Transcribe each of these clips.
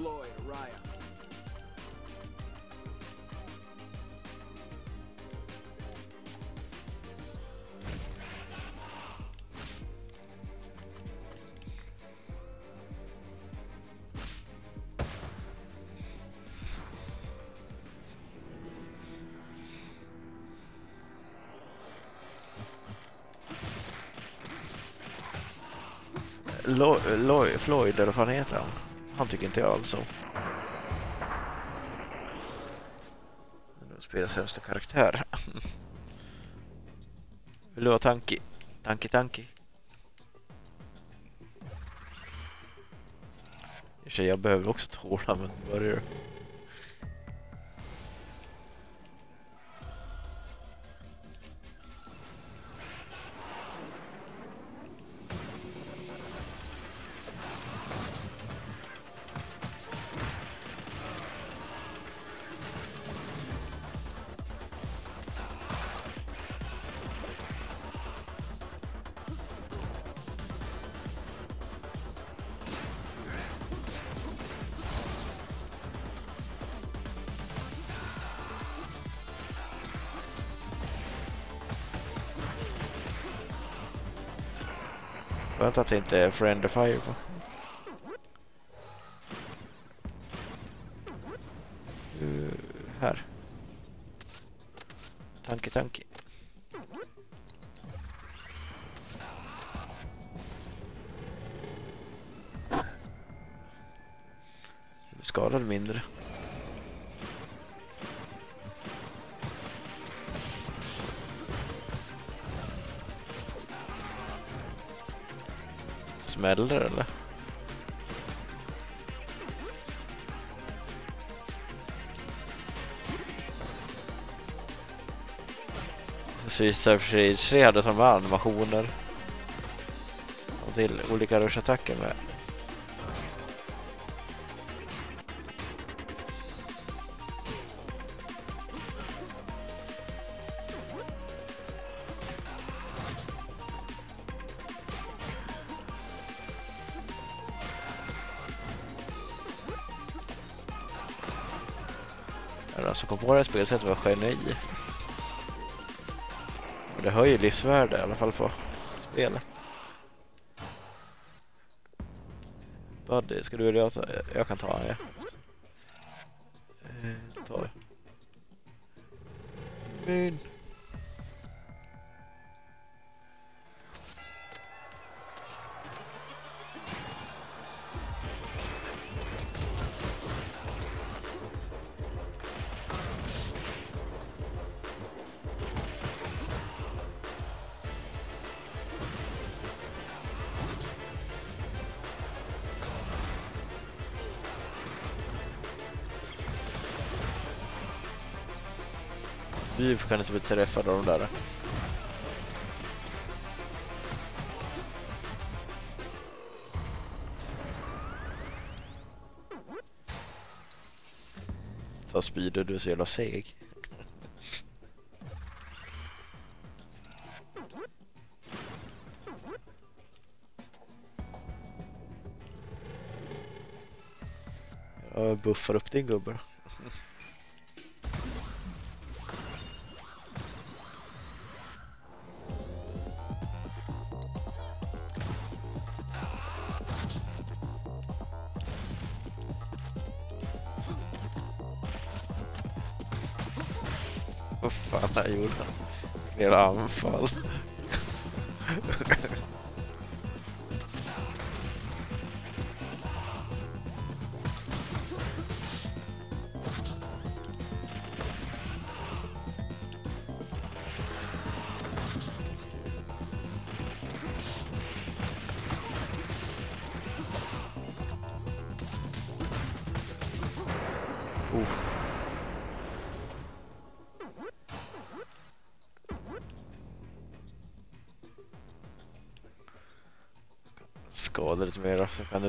Floyd, Raya. Lo, Lo, Floyd, eller vad fan heter han? Han tycker inte jag alls om. Spelar sämsta karaktär. Vill du ha tanki? Tanki, tanki. I och för sig, jag behöver också tråla men börjar att det inte är Friend of Fire på. Smäller det, eller? Suicide sig 3 hade som animationer. Och till olika ruschattacker med. Den spelsätt spelsättet var geni. Det höjer livsvärde i alla fall på spelet. Buddy, ska du vilja ta? Jag kan ta han, ja. Eh, Ta det. Kan inte bli träffad av de där. Ta speeder, du är så jävla seg. Jag buffar upp din gubbe. Mer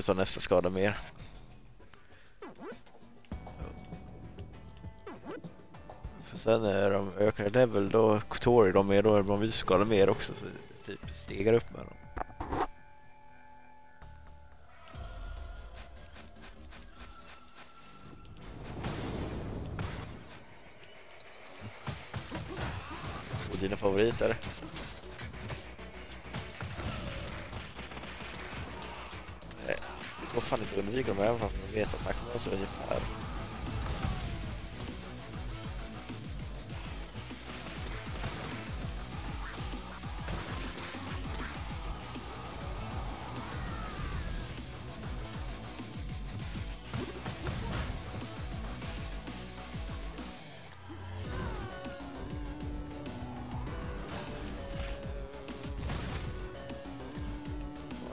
utan nästa skada mer. För sen när de ökar level då tar de mer, då är man skada mer också så typ stegar upp med dem. Och dina favoriter? Det går fan inte att undvika dem även fast man vet attackmönster ungefär.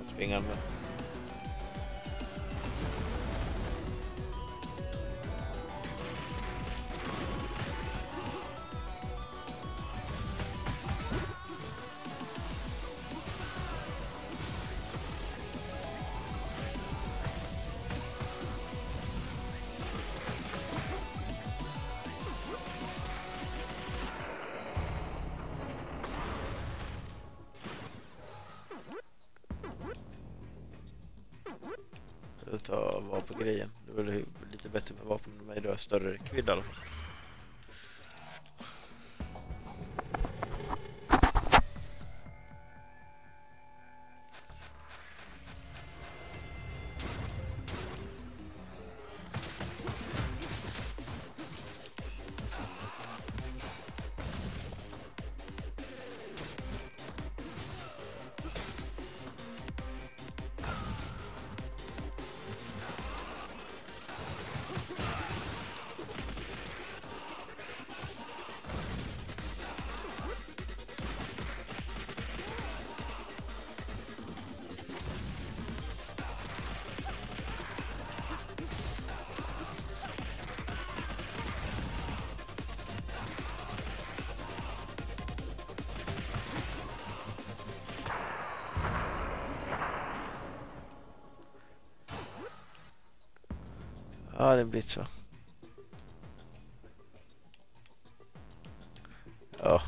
Springande. ta större räckvidd i alla fall. Ja, det blir så. Ja,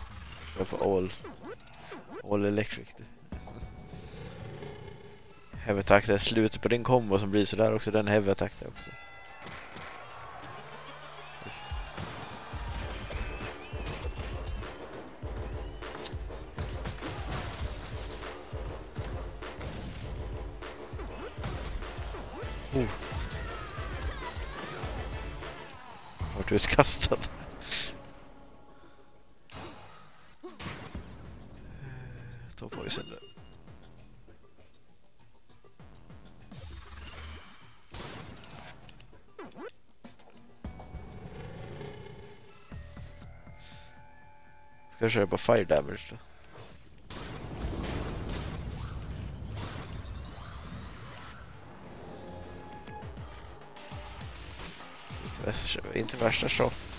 jag får all. All electric. Heavy attack, det är slutet på din kombo som blir sådär också. Den heavy attack där också. Vart utkastad. Ta poison där. Ska jag köra på fire damage då? Värsta, inte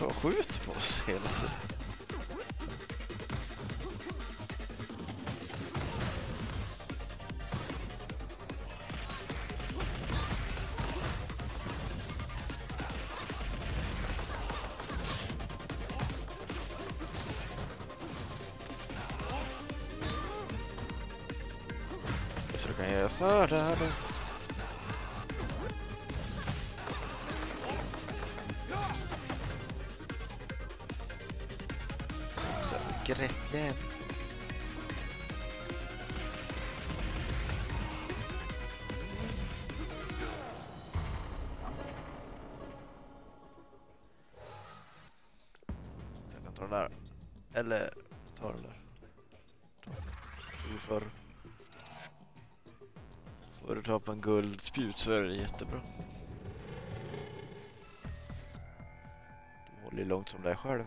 står och skjuter på oss hela tiden. Så du kan göra sådär. Spjut så är det jättebra. Du håller ju långt som dig själv.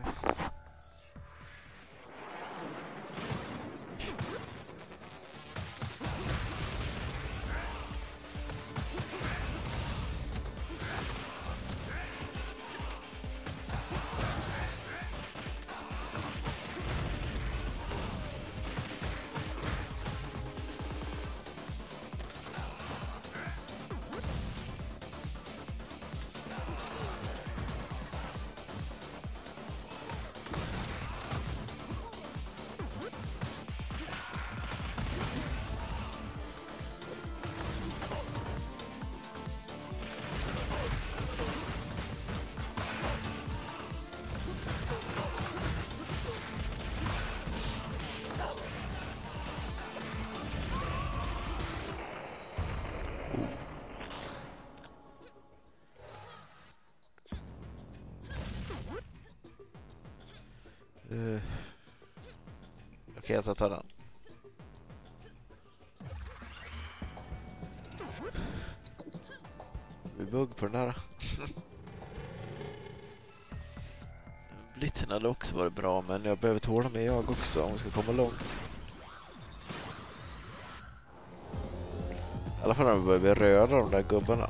Okej, jag tar ta den. Vi bugg på den här. Blitzen hade också varit bra, men jag behöver tåla mig jag också om vi ska komma långt. I alla fall när vi börjar bli röda, de där gubbarna.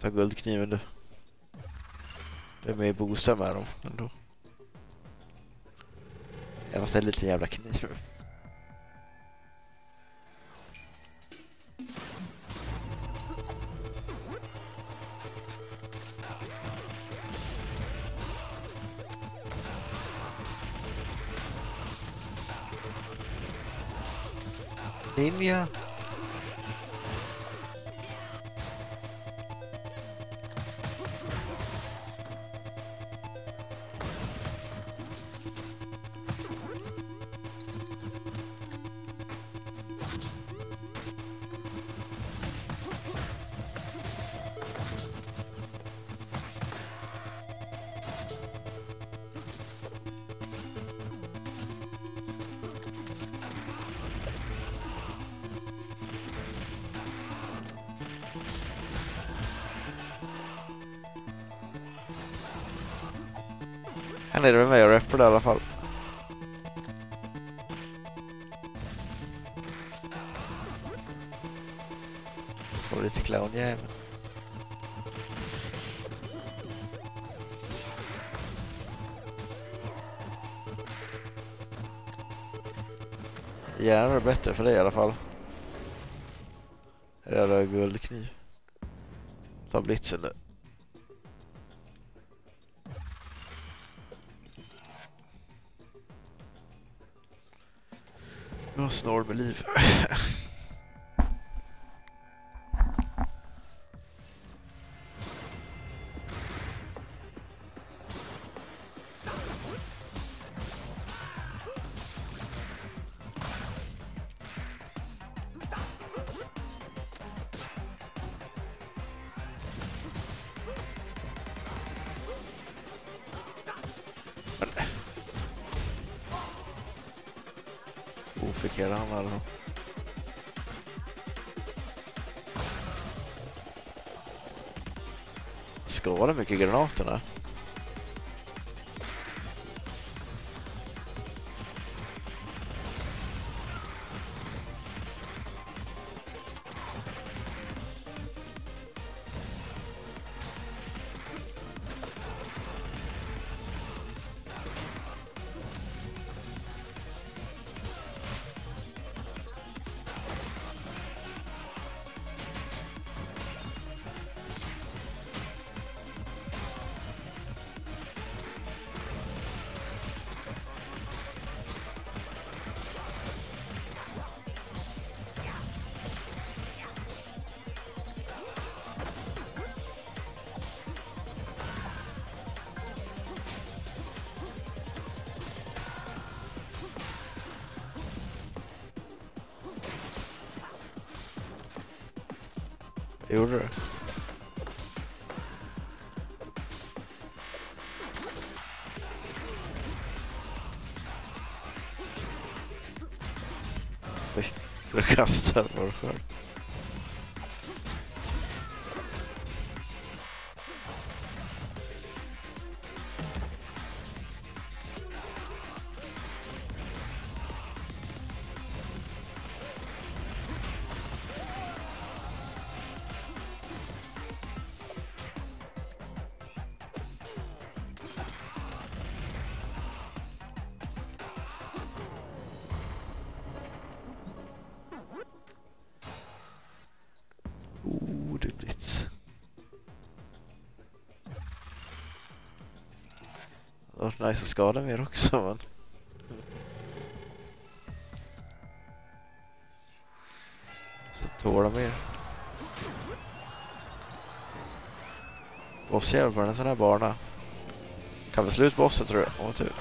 Ta guldkniven du. Det är med boosta med dem ändå. Jag måste ha lite jävla kniv. Ninja. Bättre för dig i alla fall. Röda guldkniv. Ta blitzen nu. Jag har med liv. Skadar mycket granaterna. Gjorde du? Oj, jag kastar på nice att skada mer också, men... Så tåla mer. Bossjävel på den sån här bana. Kan vi slå bossen tror jag, om tur. Typ.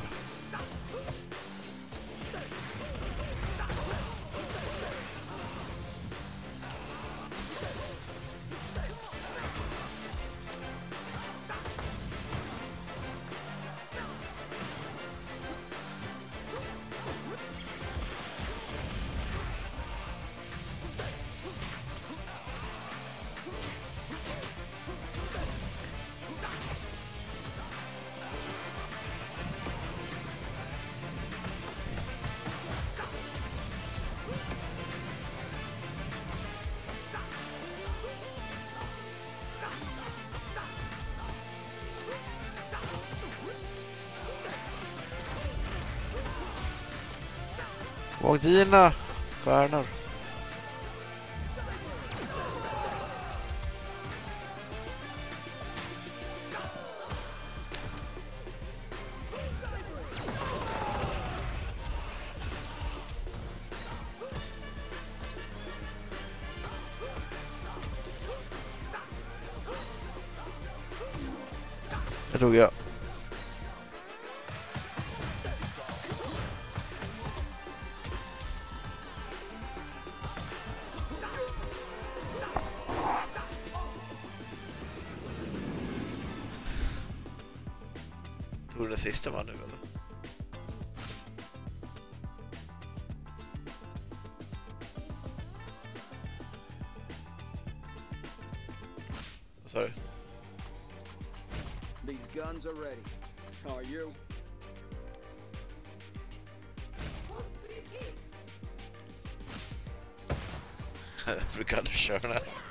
Avgivna dina stjärnor. Tog du den sista man nu eller? Vad sa du? These guns are ready. Are you? brukar aldrig köra den här.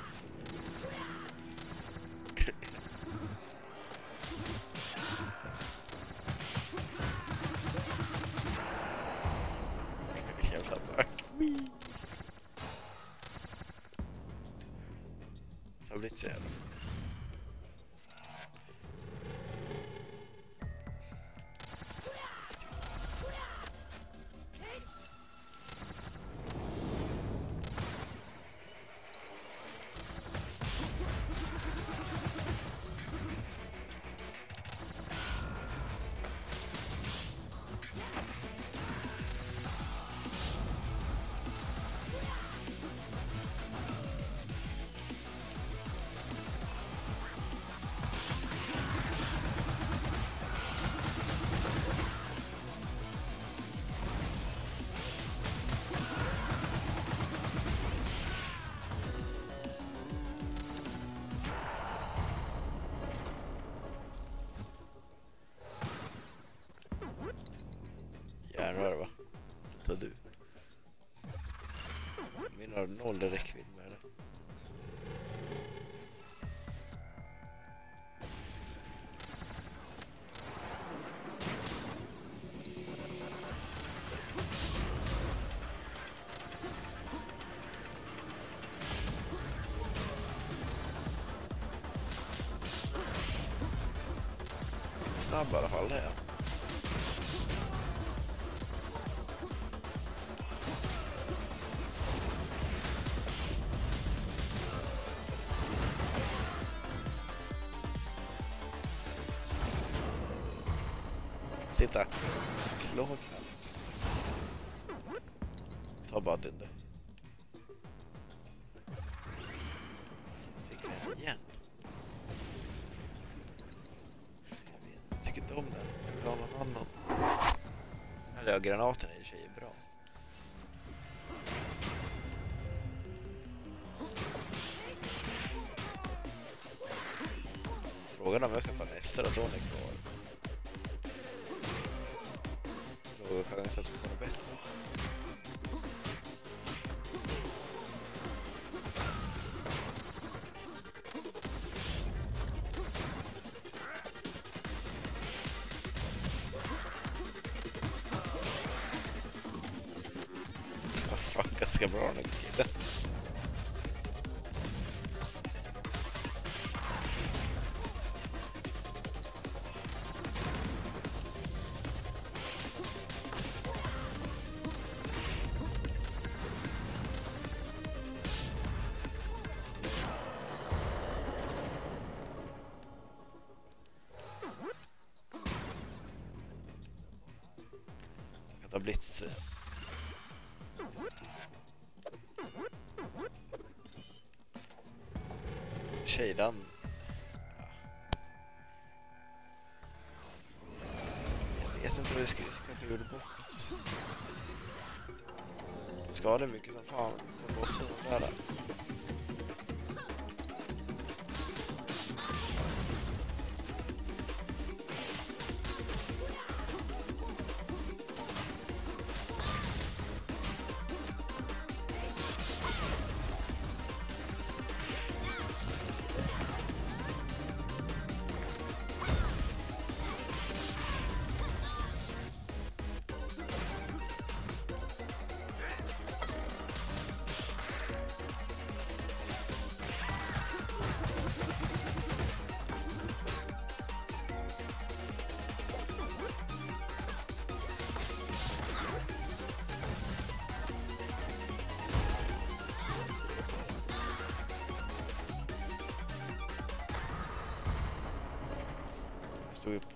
Järnrör va? Det tar du. Min har noll räckvidd med det. Snabb i alla fall det Titta! Titta. Slagkraft. Ta bara dunder. Fick den igen? Jag vet tycker inte om den. Jag vill ha någon annan. Eller ja, granaten i och för sig är bra. Frågan om jag ska ta nästa då, Sonic. Då är chansen att det vet vi ska... Kanske gjorde bort oss. Skadar mycket som fan på bossen där. där.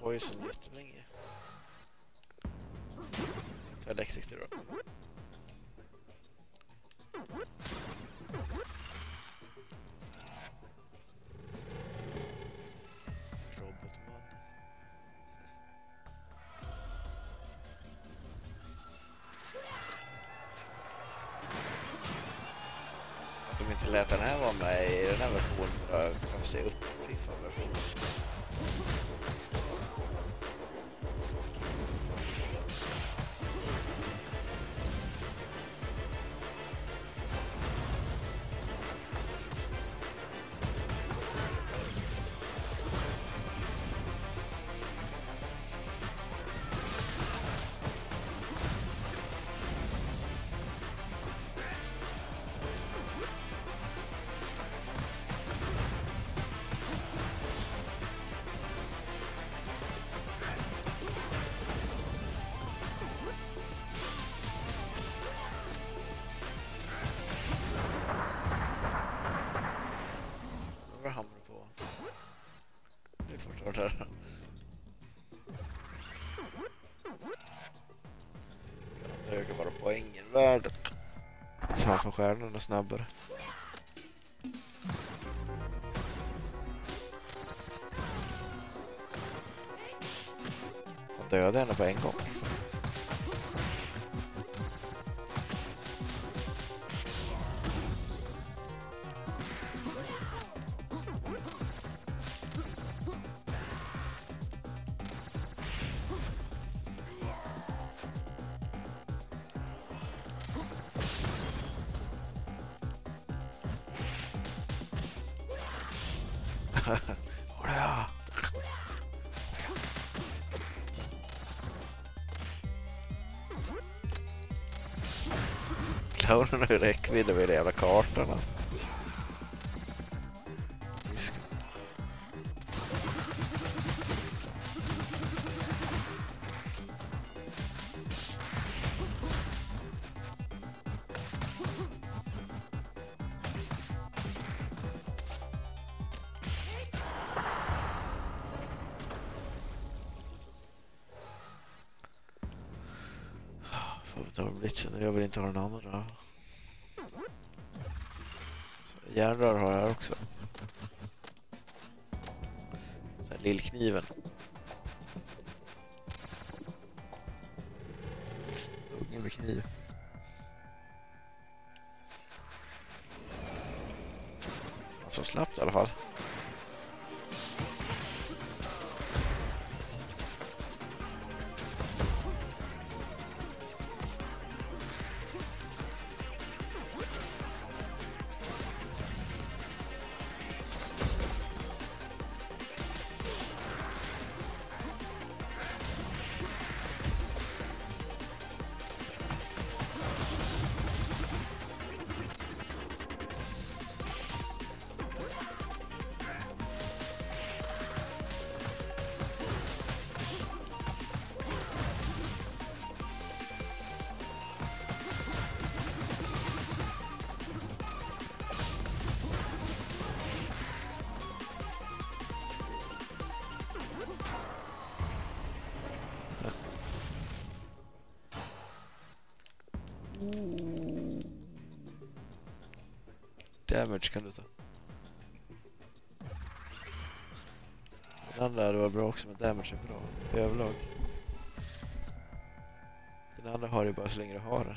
Stod ju Poison jättelänge. Ta Electric då. Robotman. Att inte lät den här vara med i den här versionen Jag var kanske uppiffad version. versionen. Stjärnorna snabbare. Han dödade henne på en gång. Räckvidden vid de jävla kartorna. Damage kan du ta. Den andra hade varit bra också, men damage är bra överlag. Den andra har du bara så länge du har den.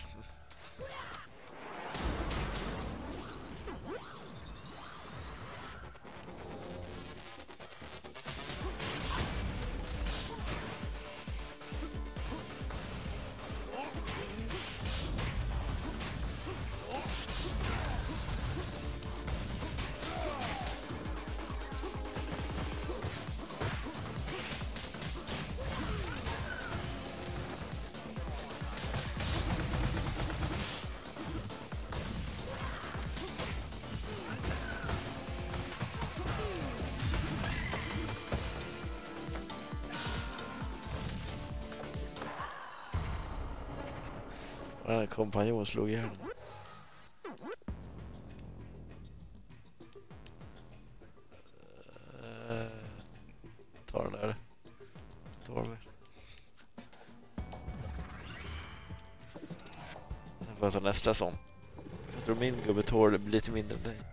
kompanjon slog ihjäl uh, Ta den där. Ta den där. Sen får jag ta nästa sån. Jag tror min gubbe tål lite mindre än dig.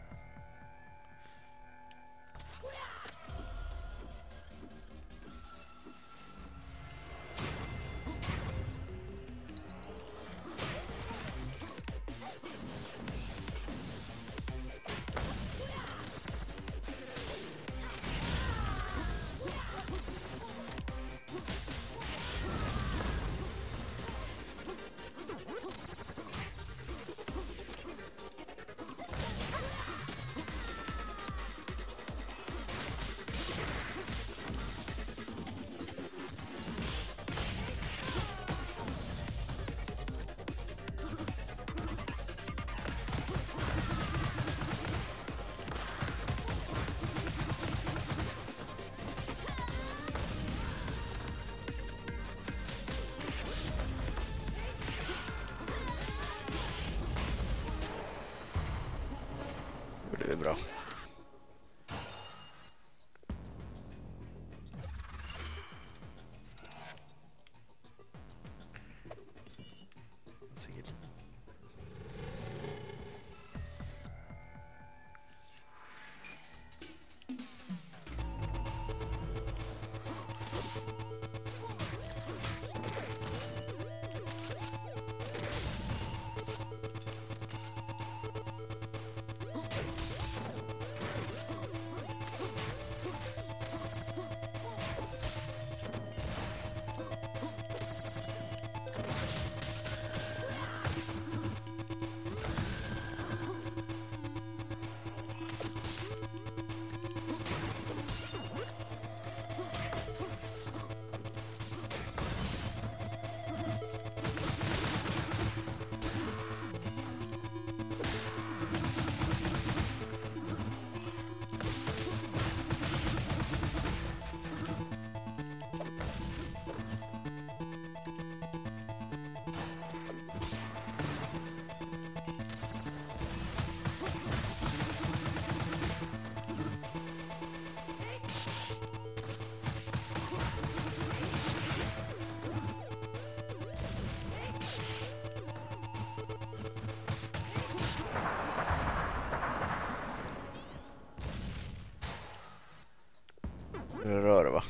Rör va?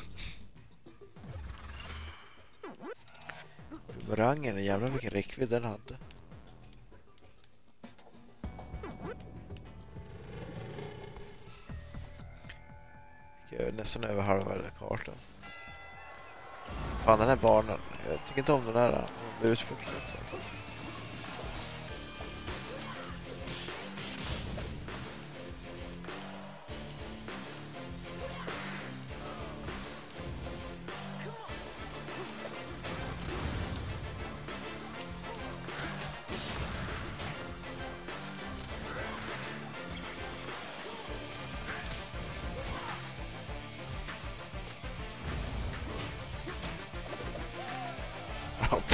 Bumerangen, jävlar vilken räckvidd den hade. Gick över nästan över halva kartan. Fan den här barnen, jag tycker inte om den här Hon blir utplockad.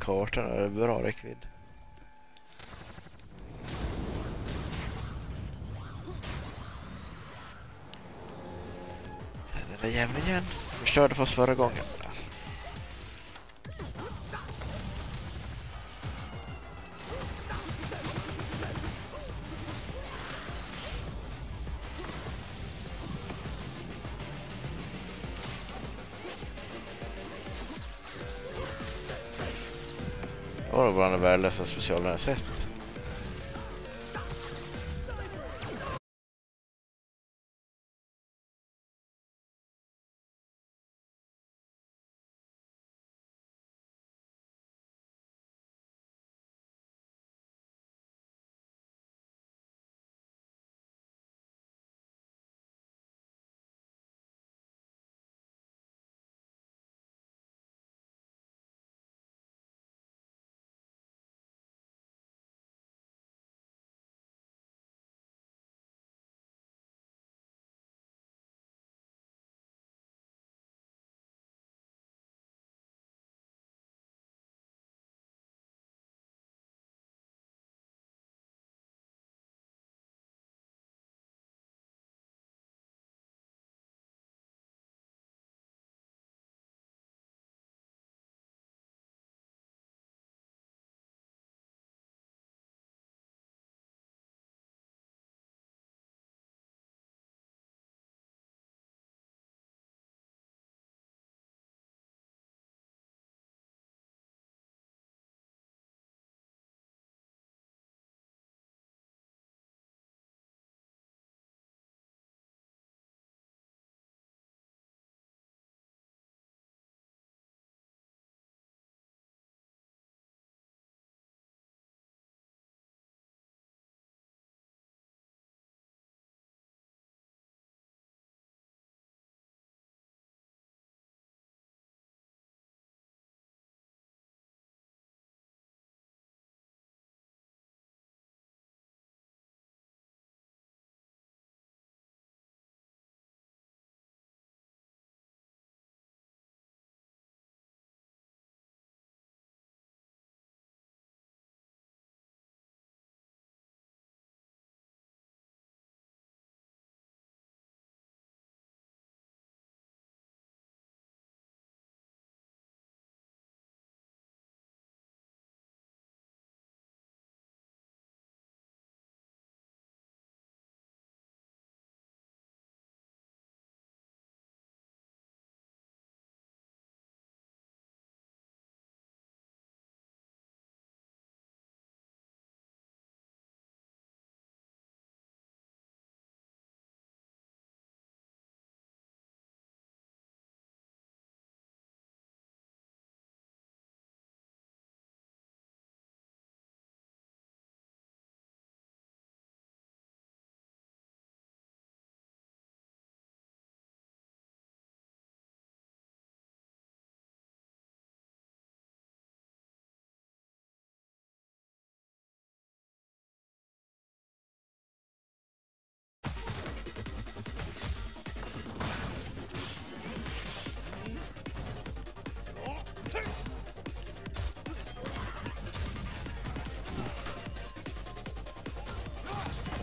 kartan. Det är bra räckvidd. Den där jäveln igen. Förstörde för oss förra gången. Värdelösa specialerna jag sett.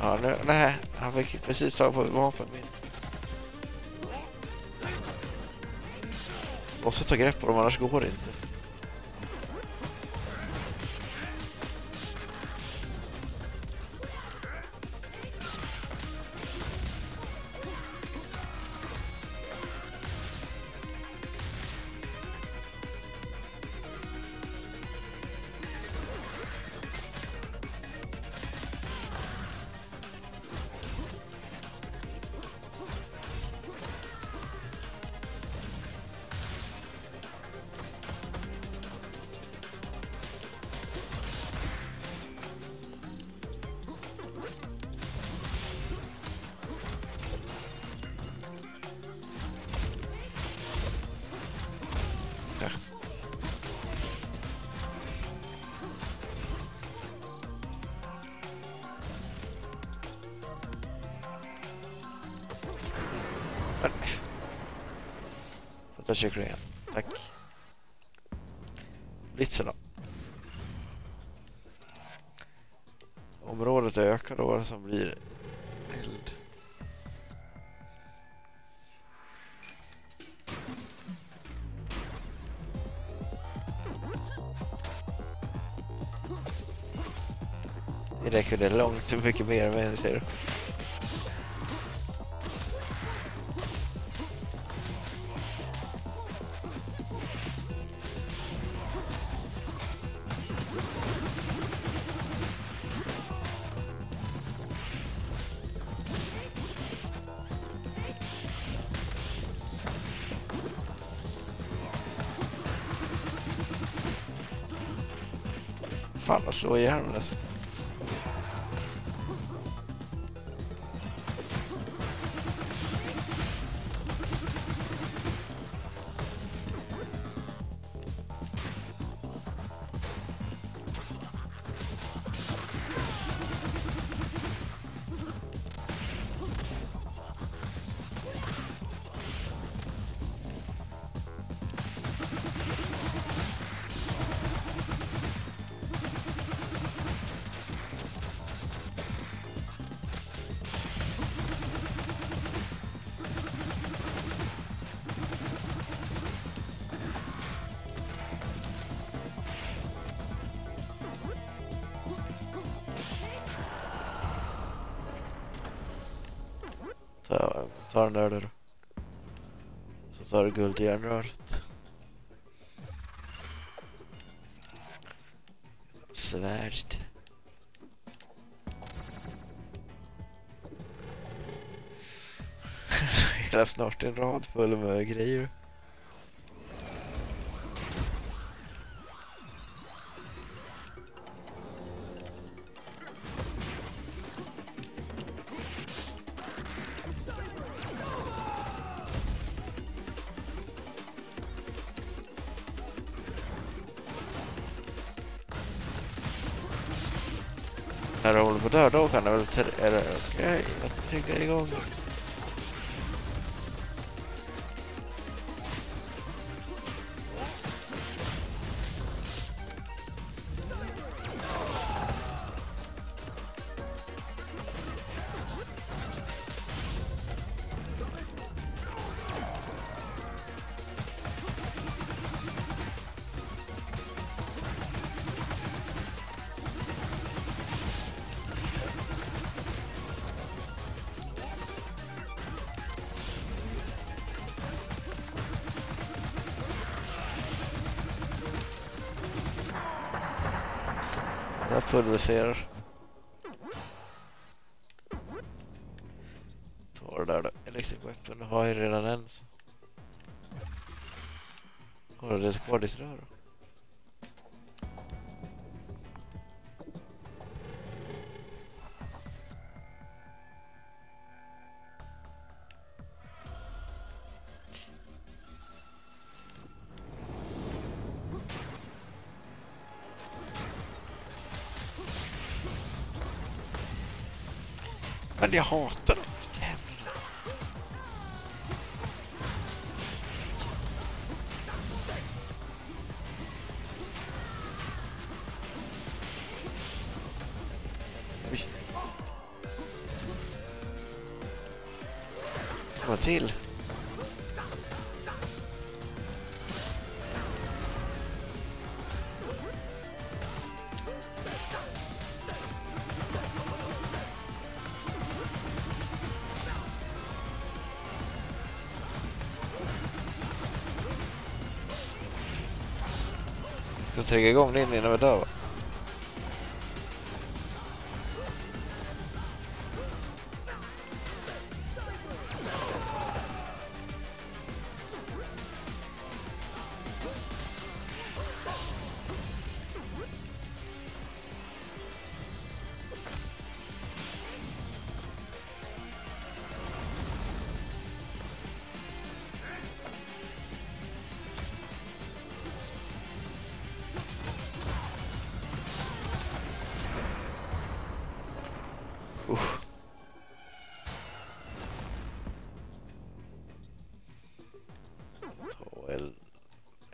Ja, nu, nej, han fick precis tag på vapen. Måste ta grepp på dem, annars går det inte. Får ta kycklingen. Tack. Blitzen då. Området ökar då som blir eld. Det räcker det långt så mycket mer än vad ser du. Fan, jag slår ihjäl mig alltså. Ta, ta den där då. Så tar du guldjärnröret. Svärd. Hela snart en rad full med grejer. När de håller på att dö, då kan det väl... ter- Är det okej att trycka igång? Pulveriserar. Ta det där då. Electric weapon. Du har ju redan en. Har du det kvar ditt rör då? Men trigga igång din innan vi dör va?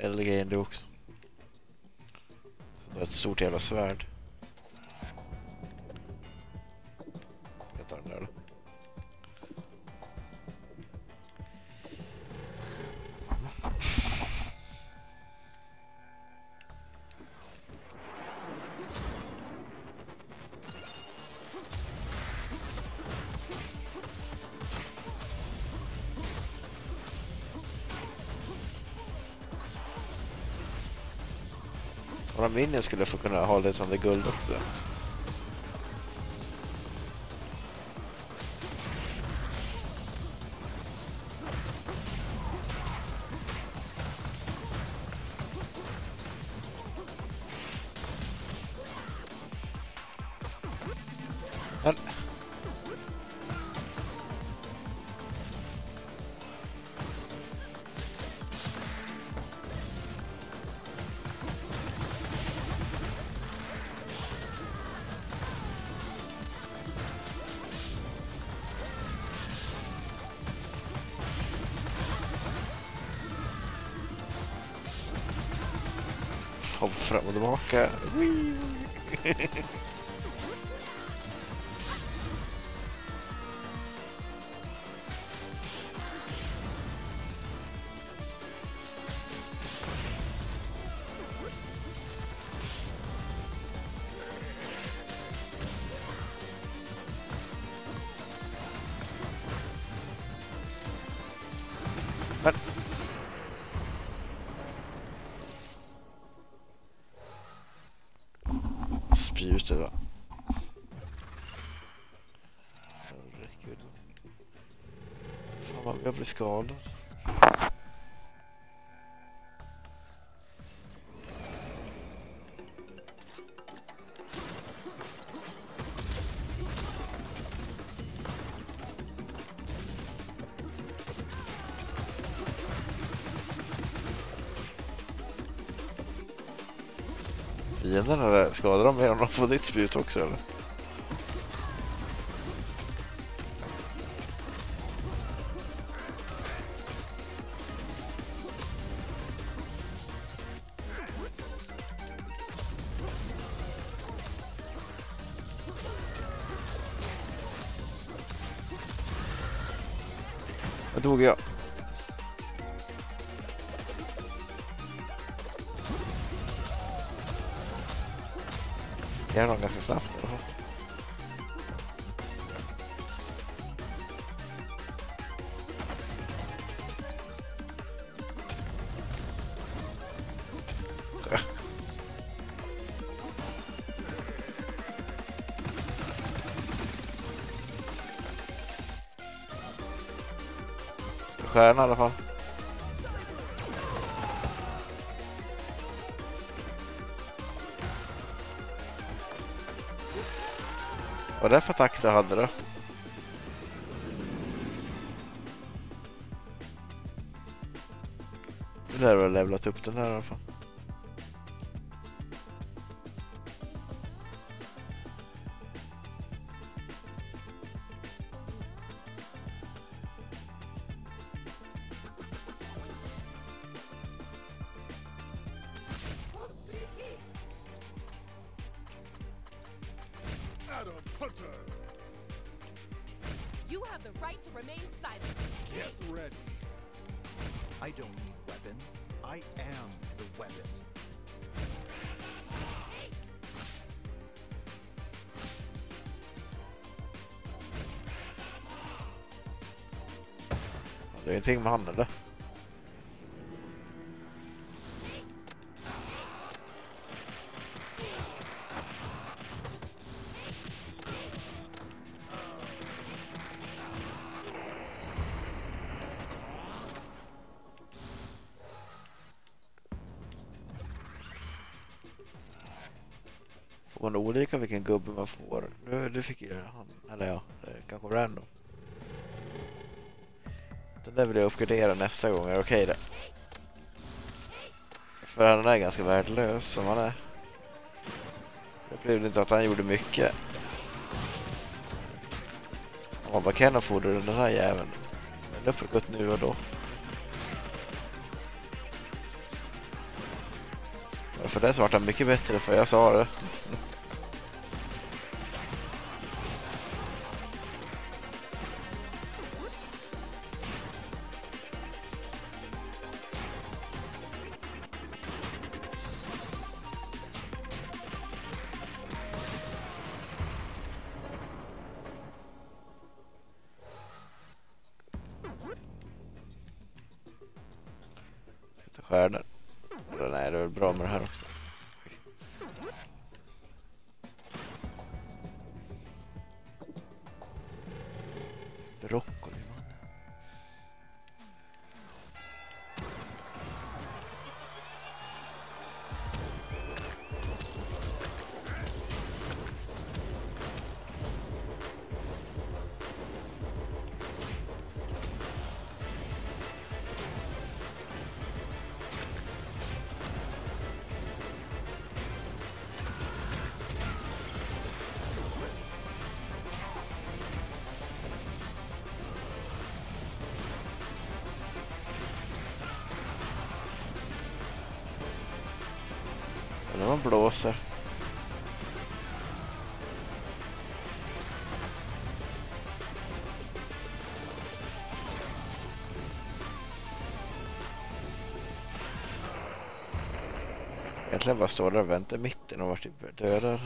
Eldgrejen du också. Så det är ett stort jävla svärd. Våra skulle få kunna ha lite som det guld också. Fan blir skadad. Fienderna där, skadar de mer om de får ditt spjut också eller? Det tog jag. Det är nog ganska snabbt. Stjärna i alla fall. Vad är det för attack du hade då? Du lär väl ha levlat upp den här i alla fall. Ingenting med han eller? Får man olika vilken gubbe man får? Nu, fick ju han, eller ja, det kanske random. Vill jag uppgradera nästa gång, är det okej det? För han är ganska värdelös som han är. Jag upplevde inte att han gjorde mycket. Ja, vad kan jag fordra den här jäveln? Den uppåt nu och då. För det så vart han mycket bättre för jag sa det. Ska nej, det är väl bra med det här också. Egentligen bara står där och väntar i mitten och vart typ dödar.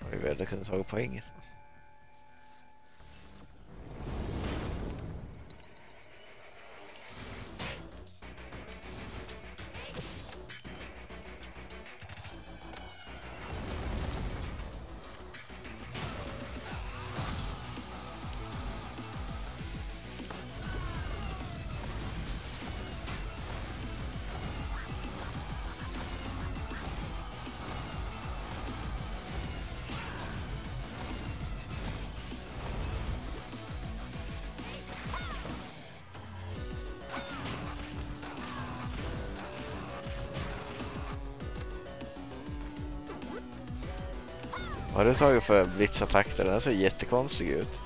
Oj, vi hade kunnat ta poängen. Vad för blitzattack? Den ser jättekonstig ut.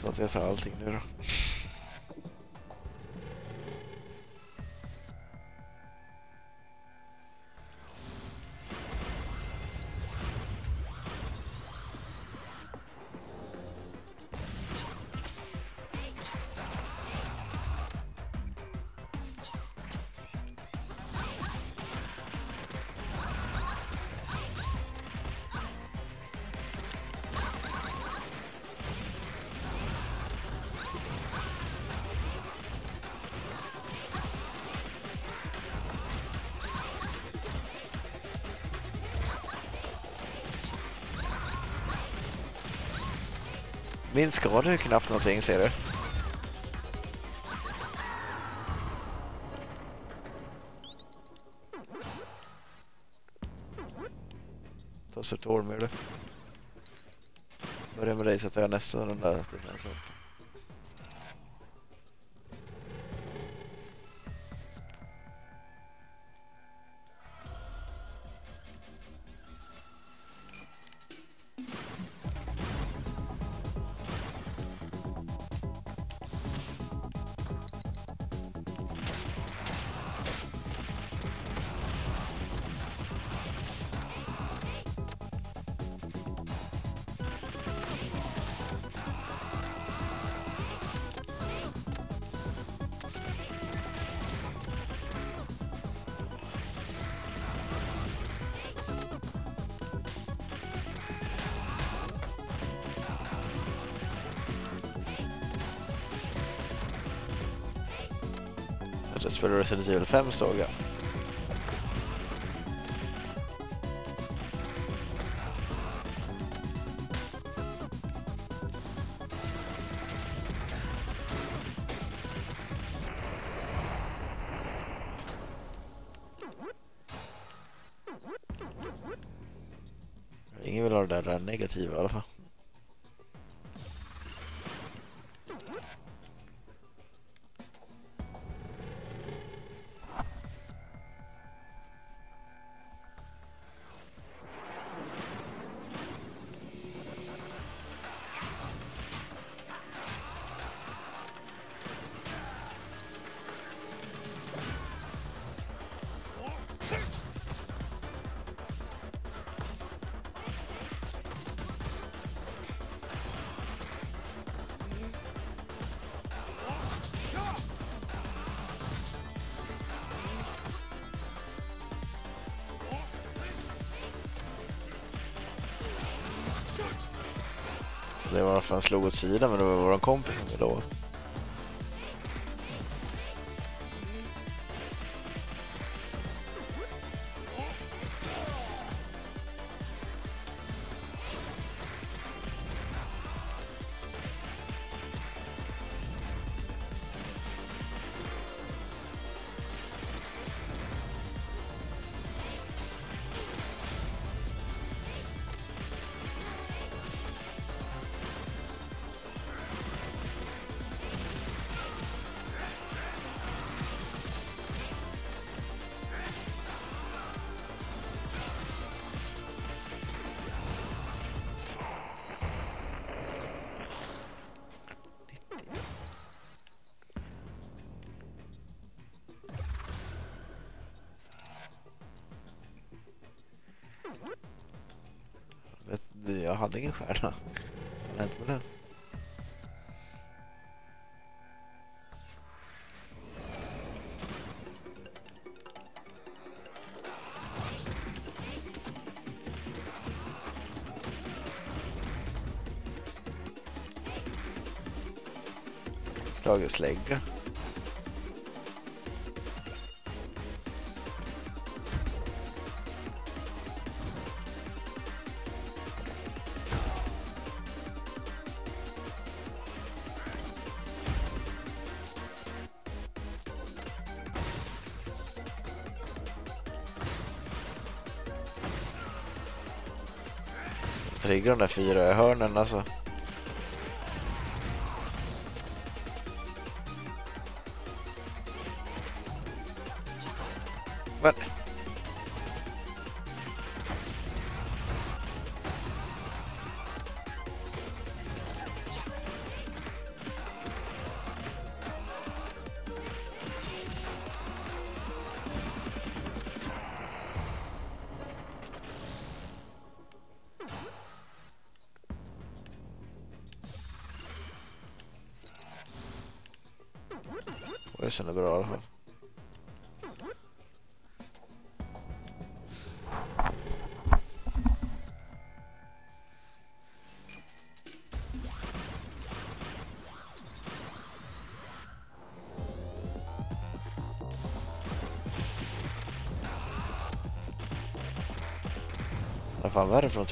Så att jag Min skada är knappt någonting, ser du. Ta så tål ett ormur. Börja med dig så tar jag nästa runda. Så. Spelar Resident Evil 5 såg jag. Ingen vill ha det där negativa i alla fall. Det var varför han slog åt sidan men det var vår kompis som ville åt. Hade ingen stjärna. Vad har med den? Slagit slägga. Triggar de där fyra hörnen alltså. Det känner bra i alla fall. Fan värre från.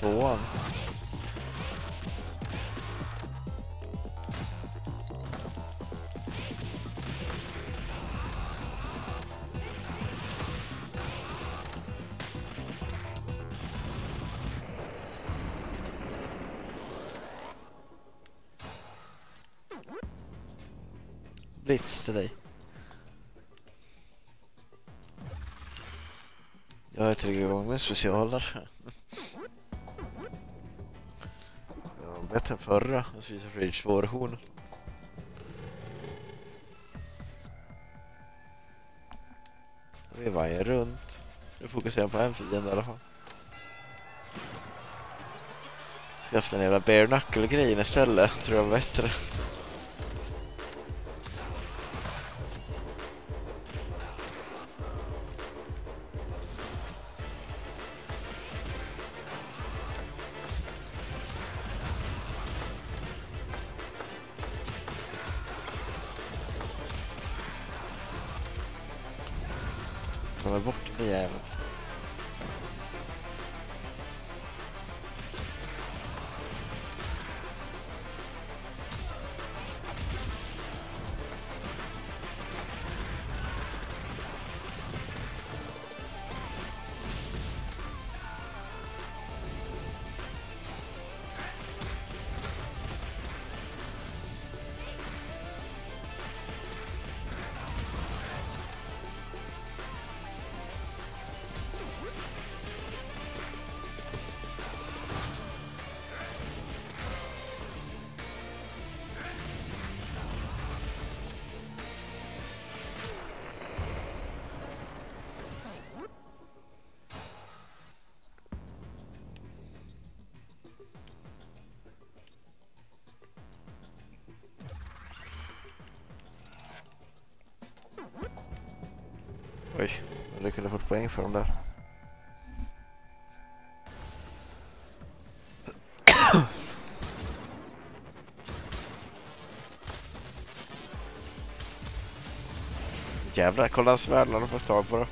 Tre specialer. Ja, bättre än förra, Streets of Rage 2-versionen. Vi vajar runt. Nu fokuserar jag på en fiende i alla fall. Skaffa den jävla bare knuckle-grejen istället, tror jag var bättre. Skulle fått poäng för dem där. Jävlar, kolla hans svärd när de får tag på det.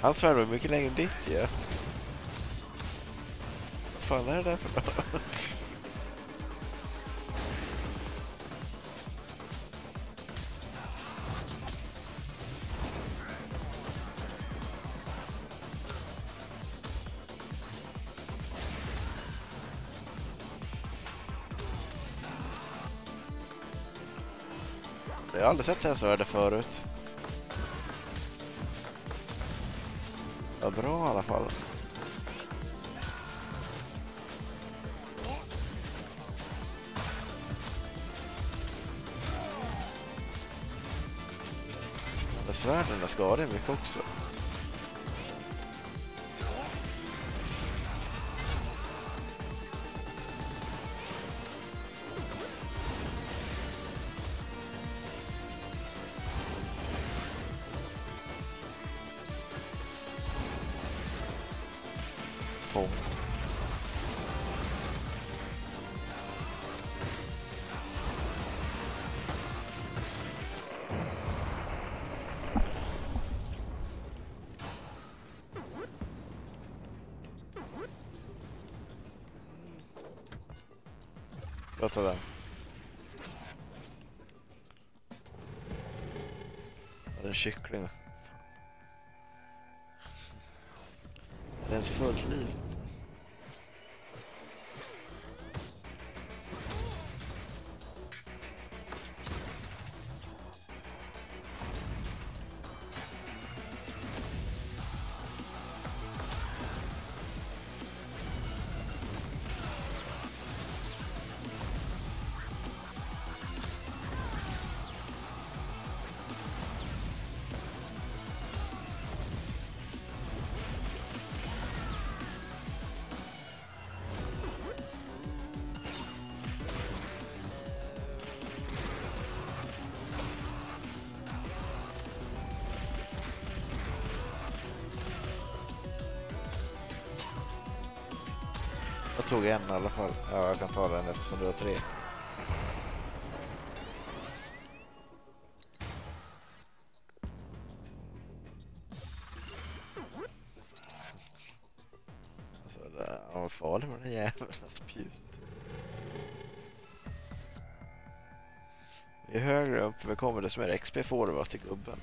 Hans svärd var mycket längre än ditt ju. Ja. Vad fan är det där för något? aldrig sett det här svärdet förut. Vad bra i alla fall. Svärden svärden skadar mycket också. Jag tar tog en i alla fall. Ja, jag kan ta den eftersom du har tre. Alltså, Han var farlig med den jävla spjut. Ju högre upp vi kommer desto mer XP får du va till gubben.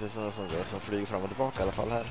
Det är sådana som, som flyger fram och tillbaka i alla fall här.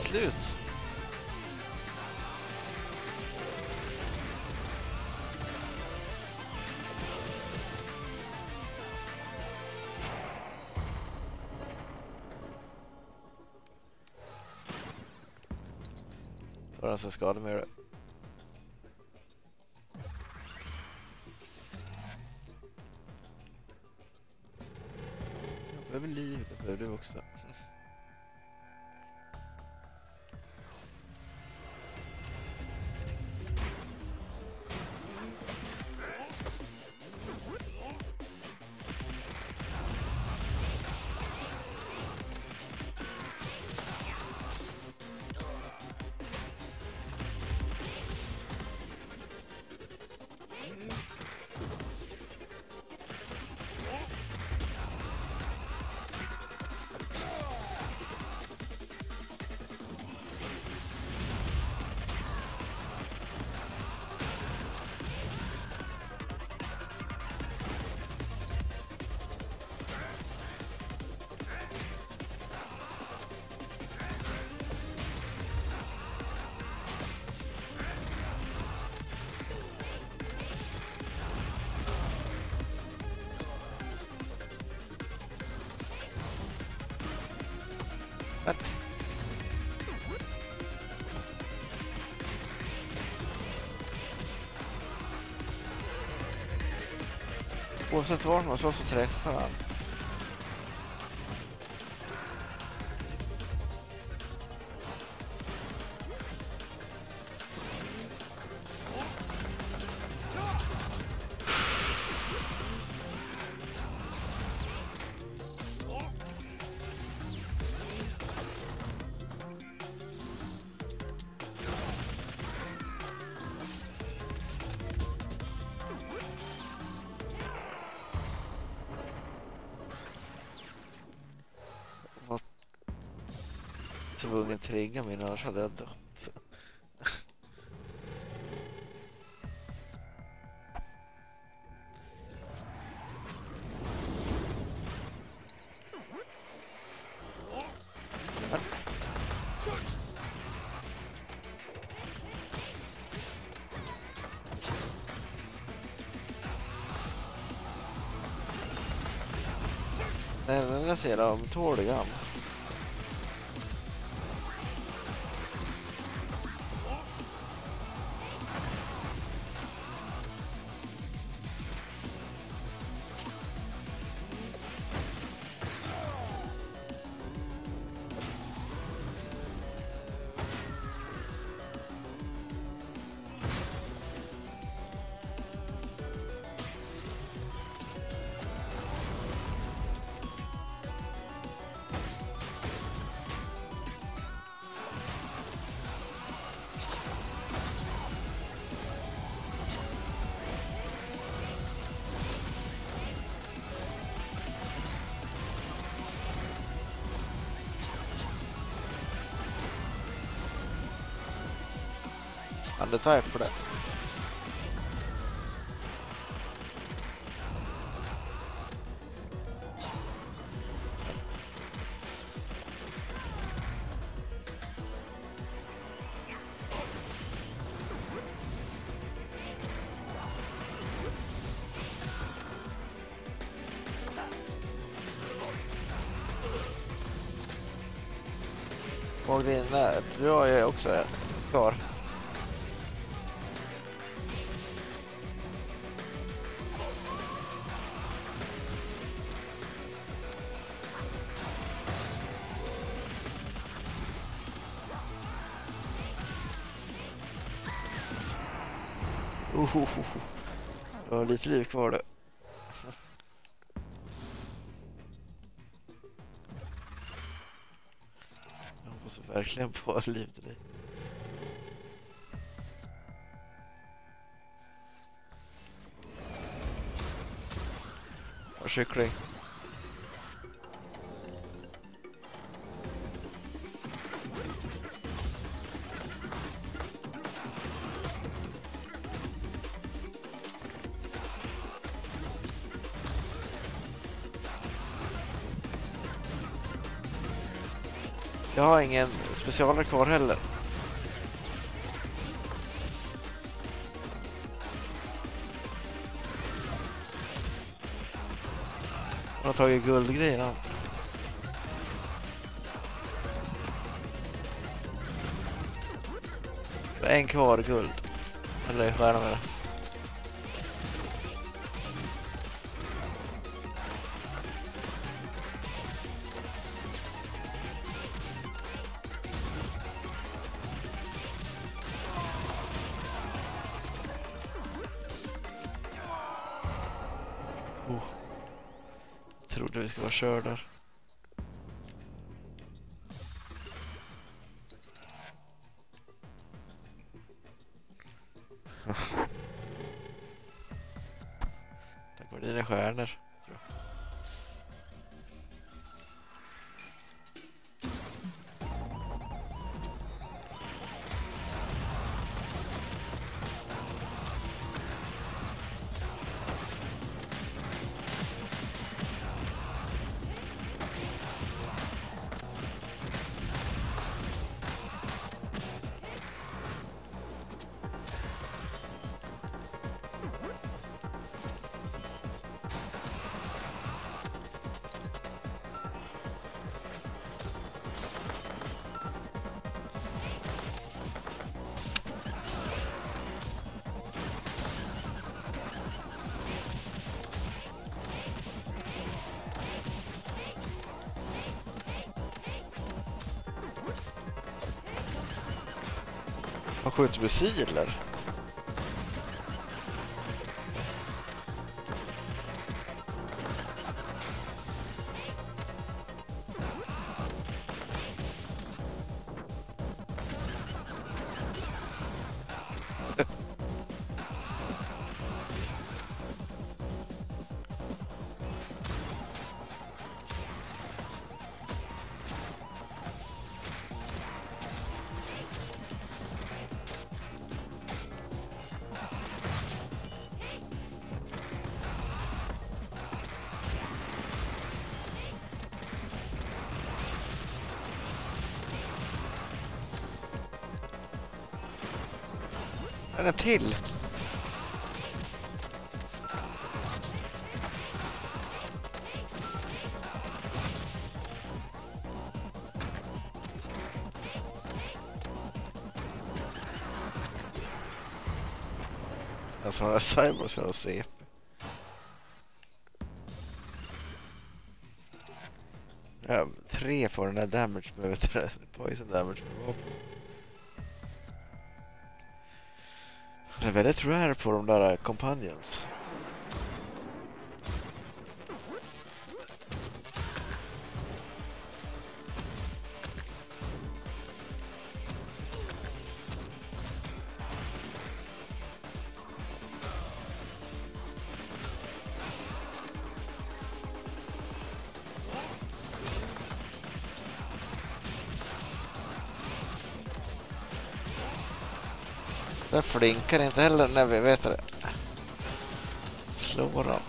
Slut? Alltså det var den som skadade mig. Jag behöver liv, det behöver du också. Oavsett vart man slår så träffar han. Tvungen att trigga mig annars hade jag dött. Nej, den är så jävla ömtålig han. Fan det är Du liv kvar du. Jag hoppas verkligen på liv till dig. Och kyckling. Specialer specialare kvar heller. Han har tagit guldgrejerna. En kvar guld. Eller stjärna med det. Trodde vi skulle vara körda. Skjuter missiler. Till. Alltså några cybers och CP. Ja, tre får den där damage med poison damage på vapen. Väldigt rare på de där companions. Blinkar inte heller när vi vet det. Slår dem.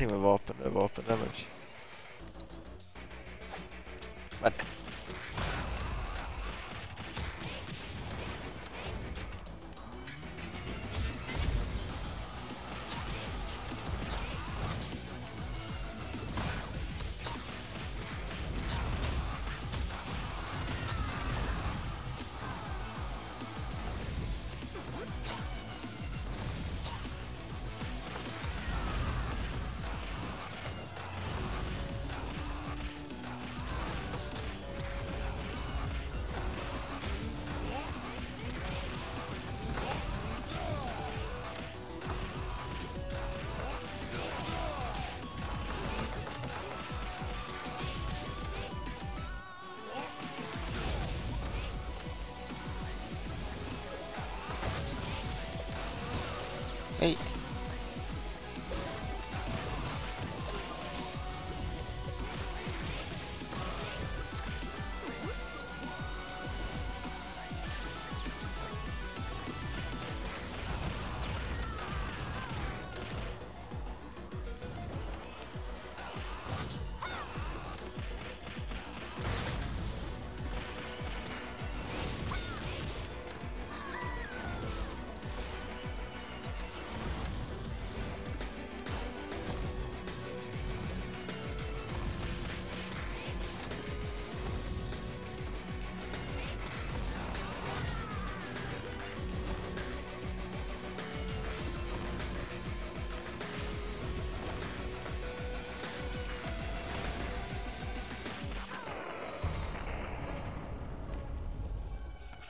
Nu är det ingenting med vapen, det är vapen damage.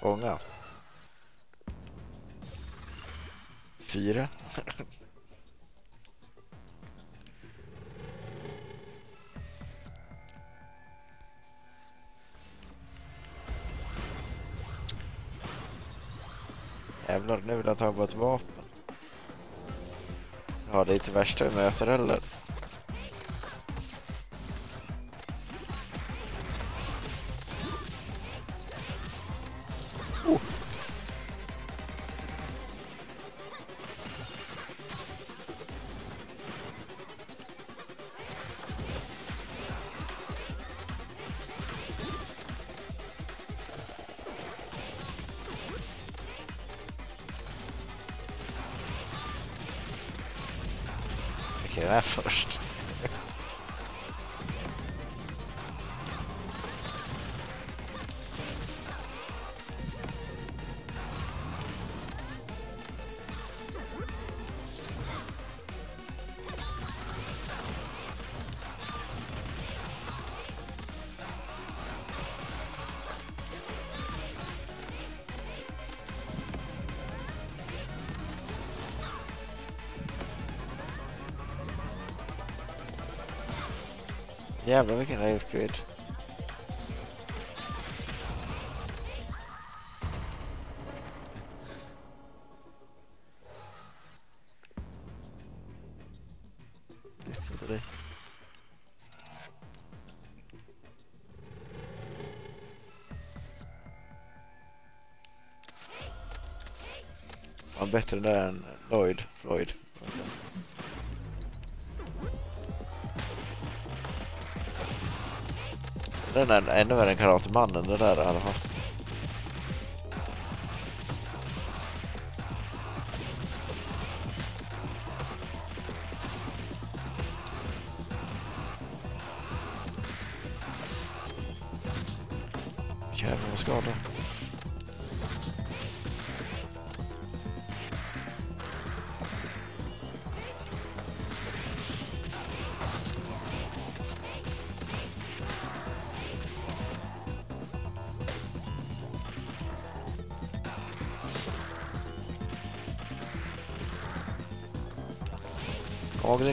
Fånga. Fyra. Jävlar, nu vill jag ta på ett vapen. Ja, det är inte värsta vi möter heller. Jävlar vilken rave grid. Vet inte det. Var bättre där än Lloyd. Floyd. Den är ännu värre än Karatemannen, det där i alla fall. Jävlar vad skadad.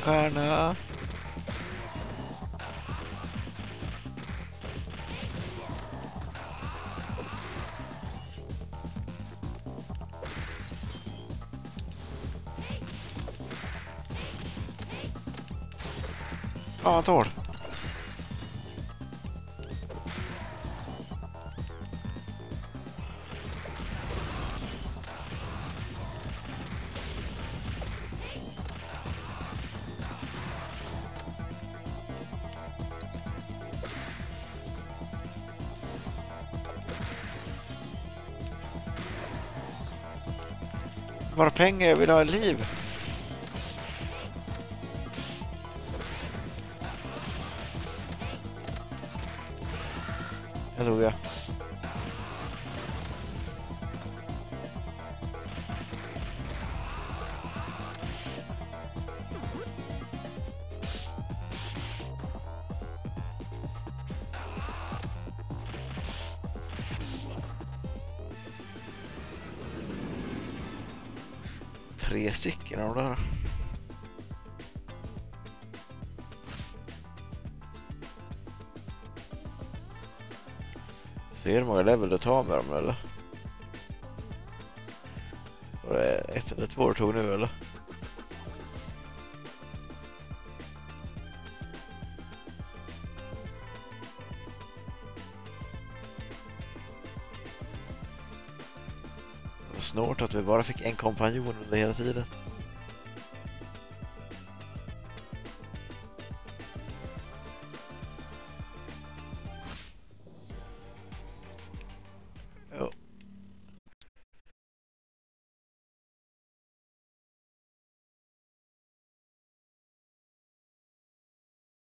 Stjärna. Ja, han tål. Pengar, jag vill ha liv. Ville ta du med dem eller? Var det ett eller två du tog nu eller? Snålt att vi bara fick en kompanjon under hela tiden.